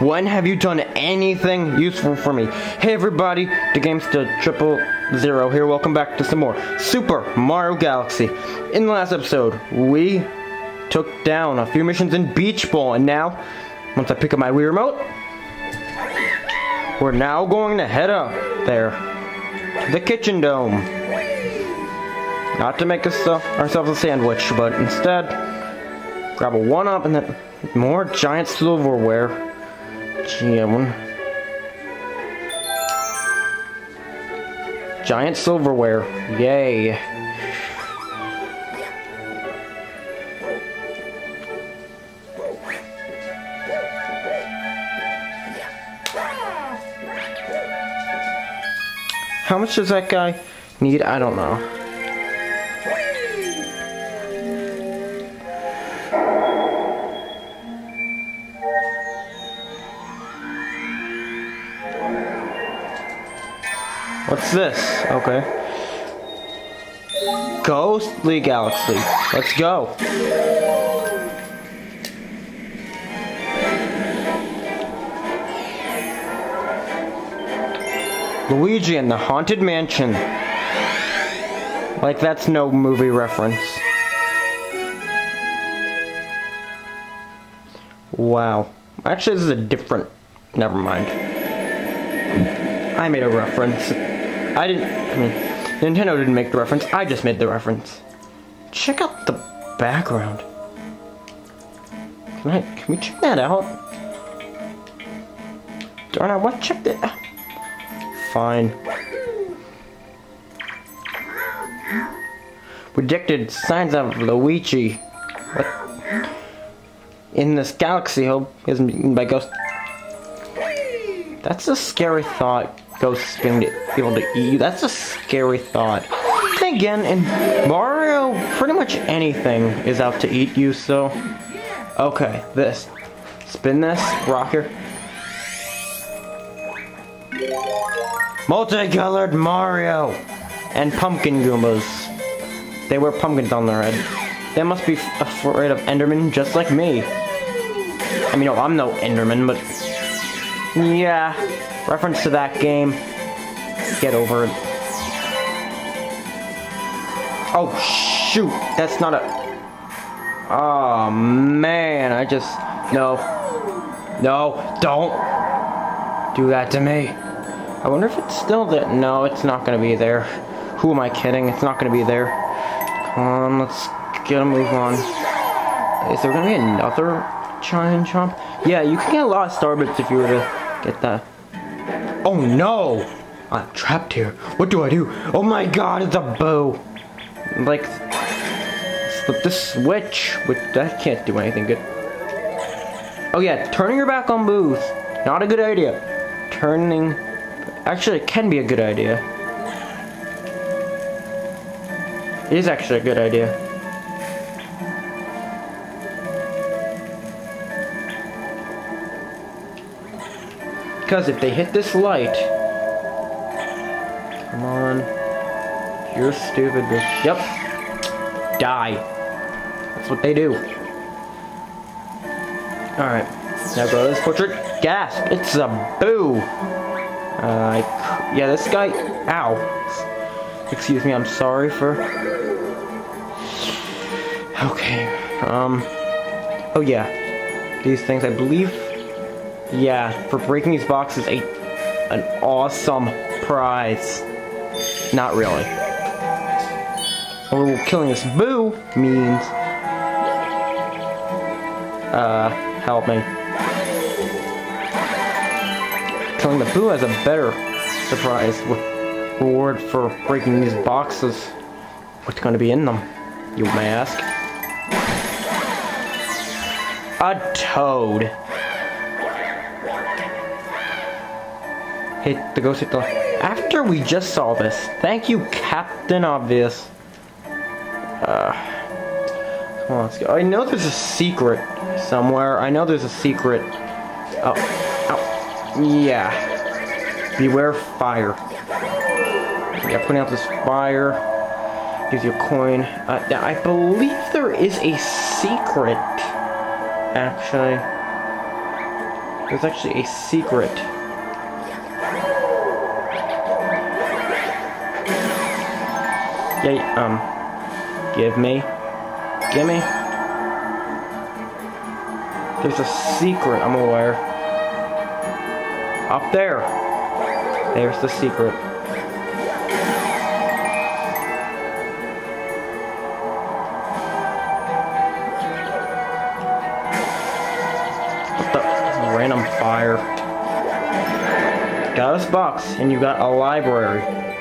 When have you done anything useful for me? Hey everybody, DaGamesta triple zero here. Welcome back to some more Super Mario Galaxy. In the last episode, we took down a few missions in Beach Bowl, and now, once I pick up my Wii Remote, we're now going to head up there the Kitchen Dome. Not to make us, uh, ourselves a sandwich, but instead, grab a one up and then more giant silverware. GM. Giant silverware. Yay. How much does that guy need? I don't know. What's this? Okay. Ghostly Galaxy. Let's go. Luigi and the Haunted Mansion. Like that's no movie reference. Wow. Actually, this is a different. Never mind. I made a reference. I didn't. I mean, Nintendo didn't make the reference. I just made the reference. Check out the background. Can I? Can we check that out? Darn, I want to check that. Fine. Predicted signs of Luigi. What? In this galaxy, hope isn't eaten by ghosts. That's a scary thought. Ghosts being able to eat you. That's a scary thought. Then again, in Mario, pretty much anything is out to eat you, so. Okay, this. Spin this, rocker. Multicolored Mario! And pumpkin Goombas. They wear pumpkins on their head. They must be afraid of Enderman just like me. I mean, no, I'm no Enderman, but yeah, reference to that game. Get over it. Oh, shoot. That's not a... Oh, man. I just... No. No. Don't do that to me. I wonder if it's still there. No, it's not going to be there. Who am I kidding? It's not going to be there. Come on, let's get a move on. Is there going to be another giant chomp? Yeah, you can get a lot of star bits if you were to get that. Oh no! I'm trapped here. What do I do? Oh my god, it's a Boo. Like, flip the switch, which that can't do anything good. Oh yeah, turning your back on Boos, not a good idea. Turning, actually it can be a good idea. It is actually a good idea. Because if they hit this light, come on, you're stupid, bitch. Yep, die. That's what they do. All right, now go to this portrait. Gasp! It's a boo. Uh, yeah, this guy. Ow. Excuse me. I'm sorry for. Okay. Um. Oh yeah. These things, I believe yeah, for breaking these boxes, a an awesome prize. Not really. Although killing this boo means... Uh, help me. Killing the boo has a better surprise reward for breaking these boxes. What's to be in them, you may ask? A toad. Hit the ghost hit the after we just saw this thank you captain obvious. Uh come on let's go. I know there's a secret somewhere. I know there's a secret. Oh oh yeah. Beware fire. Yeah putting out this fire gives you a coin. Uh, i believe there is a secret actually. There's actually a secret. Yeah, um, give me, give me. There's a secret, I'm aware. Up there. There's the secret. Random fire? Got this box, and you got a library.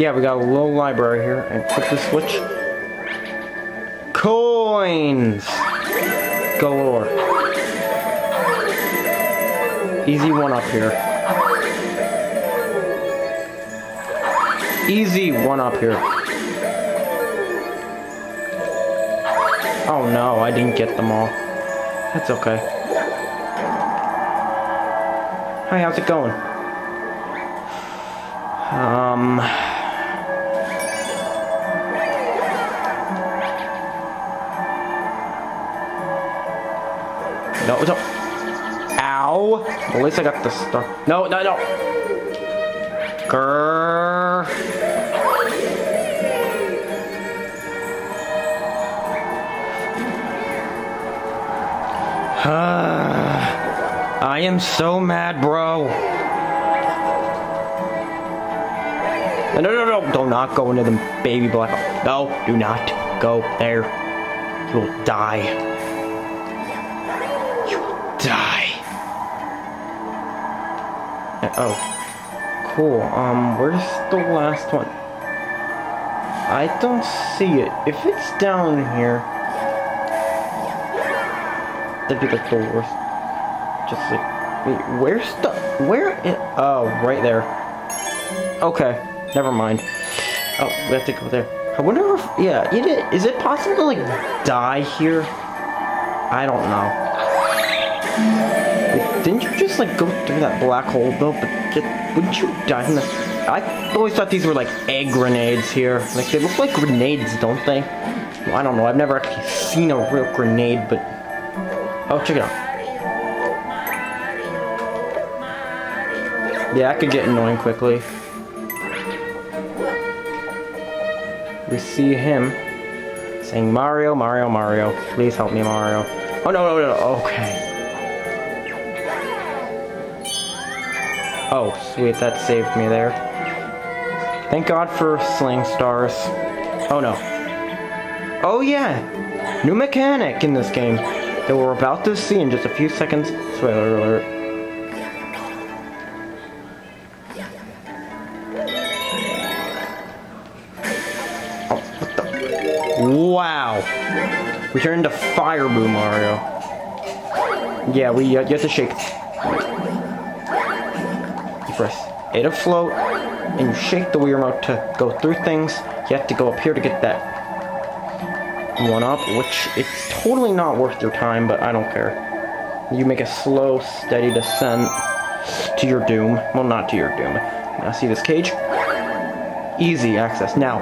Yeah, we got a little library here, and click the switch. Coins! Galore. Easy one up here. Easy one up here. Oh no, I didn't get them all. That's okay. Hi, how's it going? Um... No, no. Ow. At least I got the star. No, no, no. Grrr. I am so mad, bro. No, no, no, no. Do not go into the baby black. No, do not go there. You will die. Oh, cool. Um, where's the last one? I don't see it. If it's down here, that'd be like the worst. Just like, wait, where's the, where? It, oh, right there. Okay, never mind. Oh, we have to go there. I wonder if, yeah, it is it possible to like die here? I don't know. Didn't you just like go through that black hole though? But just, wouldn't you die in the? I always thought these were like egg grenades here. Like they look like grenades, don't they? Well, I don't know. I've never actually seen a real grenade, but oh, check it out. Yeah, I could get annoying quickly. We see him saying Mario, Mario, Mario. Please help me, Mario. Oh no, no, no. Okay. Oh, sweet, that saved me there. Thank God for sling stars. Oh no. Oh yeah! New mechanic in this game that we're about to see in just a few seconds. Spoiler alert. Wow! We turned into Fire Boo Mario. Yeah, we uh, you have to shake A to float, and you shake the Wii remote to go through things. You have to go up here to get that one up, which it's totally not worth your time, but I don't care. You make a slow, steady descent to your doom. Well, not to your doom. Now see this cage? Easy access. Now,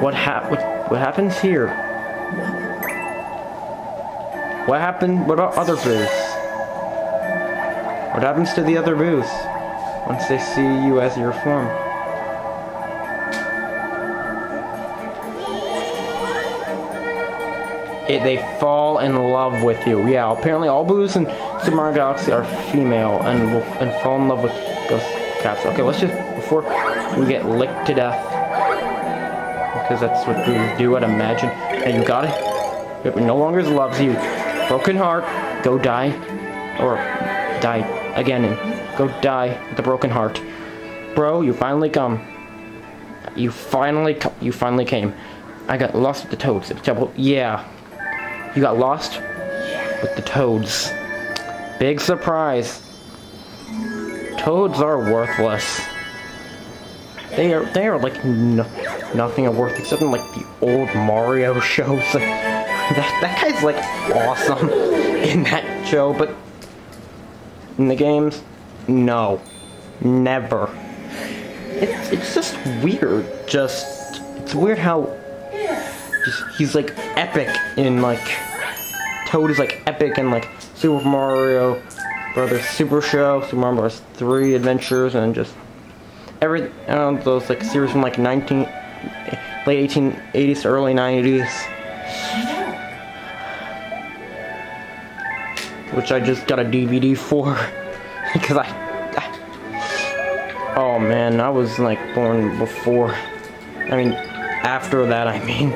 what hap what, what happens here? What happened? What about other Boos? What happens to the other Boos? Once they see you as your form. It, they fall in love with you. Yeah, apparently all blues in Super Mario Galaxy are female and will and fall in love with those cats. Okay, let's just before we get licked to death, because that's what blues do. I'd imagine. And you got it. It no longer loves you. Broken heart. Go die, or die again go die with a broken heart. Bro, you finally come. You finally co you finally came. I got lost with the toads. Double yeah. You got lost with the toads. Big surprise. Toads are worthless. They are they are like no, nothing are worth except in like the old Mario shows. that that guy's like awesome in that show, but in the games? No. Never. It's, it's just weird. Just, it's weird how just, he's like epic in like, Toad is like epic in like Super Mario Brothers Super Show, Super Mario Bros. 3 Adventures, and just every, um, those like series from like 19, late 1880s to early 90s. Which I just got a DVD for. because I, I, Oh man, I was like born before. I mean, after that, I mean.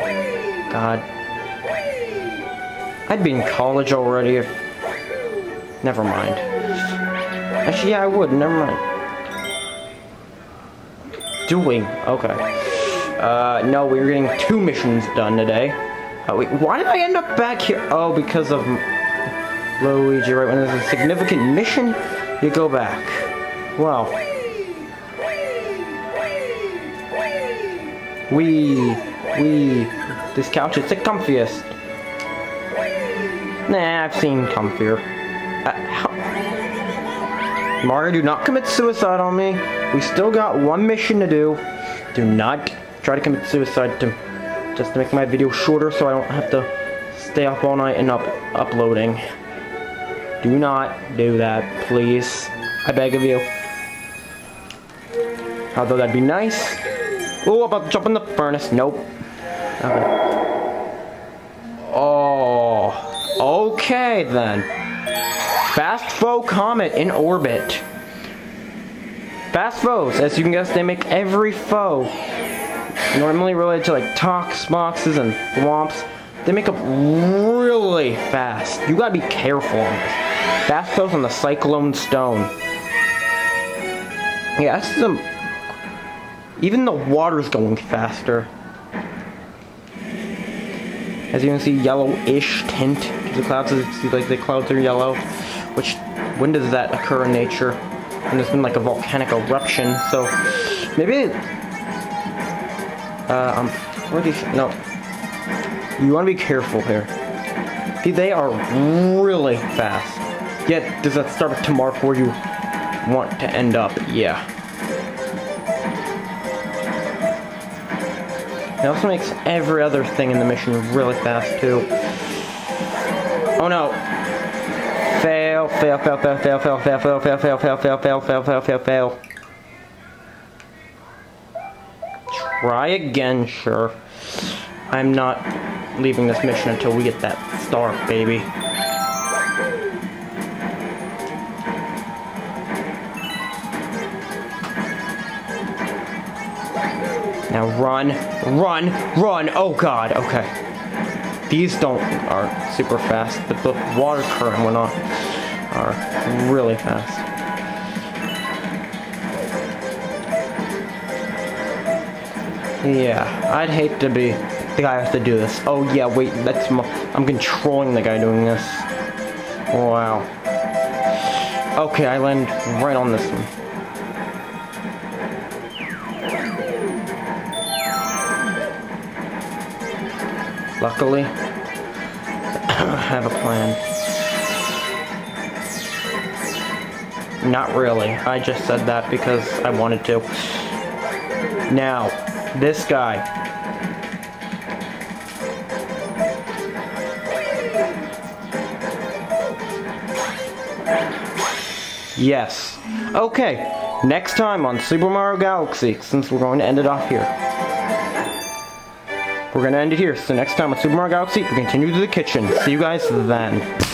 God. I'd be in college already if. Never mind. Actually, yeah, I would. Never mind. Doing. Okay. Uh, no, we were getting two missions done today. Uh, wait, why did I end up back here? Oh, because of Luigi, right when there's a significant mission, you go back. Wow. We, we, this couch is the comfiest. Nah, I've seen comfier. Uh, Mario, do not commit suicide on me. We still got one mission to do. Do not try to commit suicide to just to make my video shorter so I don't have to stay up all night and up uploading. Do not do that, please. I beg of you. Although that'd be nice. Oh, about to jump in the furnace. Nope. Okay. Oh. Okay, then. Fast foe comet in orbit. Fast foes, as you can guess, they make every foe normally related to like tox boxes and thwomps. They make up really fast. You gotta be careful on this. Fast foes on the Cyclone Stone. Yeah, that's some. Even the water's going faster. As you can see, yellowish tint to the clouds. See, like the clouds are yellow. Which, when does that occur in nature? And there's been like a volcanic eruption, so maybe. Uh, um, where these? No. You want to be careful here. See, they are really fast. Yet, does that start to mark where you want to end up? Yeah. It also makes every other thing in the mission really fast too. Oh no. Fail, fail, fail, fail, fail, fail, fail, fail, fail, fail, fail, fail, fail, fail, fail, fail, fail. Try again, sure. I'm not leaving this mission until we get that star, baby. Now run, run, run. Oh god, okay. These don't are super fast, but the water current went on are really fast. Yeah, I'd hate to be the guy who has to do this. Oh yeah, wait, that's my, I'm controlling the guy doing this. Wow. Okay, I land right on this one. Luckily, I have a plan. Not really. I just said that because I wanted to. Now, this guy. Yes. Okay, next time on Super Mario Galaxy, since we're going to end it off here. We're going to end it here. So next time on Super Mario Galaxy, we continue to the kitchen. See you guys then.